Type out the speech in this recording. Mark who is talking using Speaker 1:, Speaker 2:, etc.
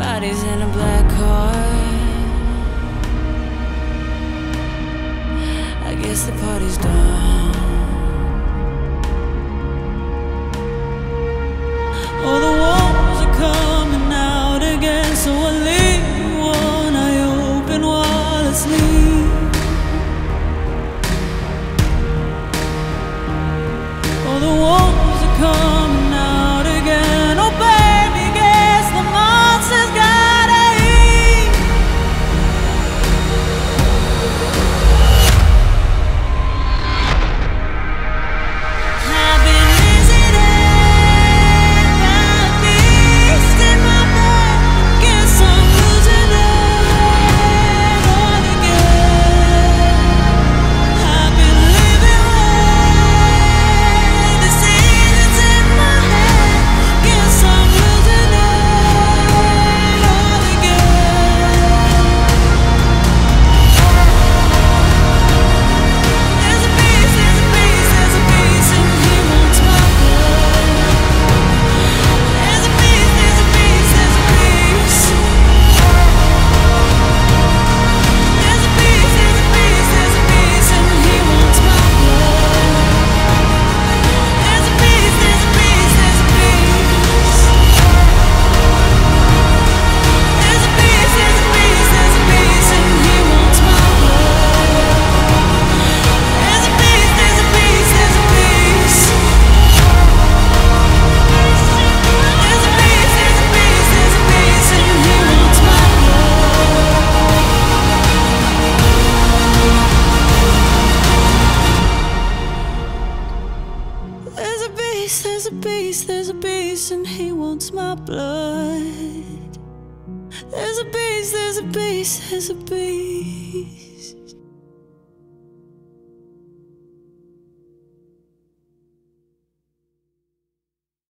Speaker 1: Bodies in a black car. I guess the party's done. All the walls are coming out again, so I leave one eye open while I sleep. All the walls There's a beast, there's a beast, and he wants my blood. There's a beast, there's a beast, there's a beast.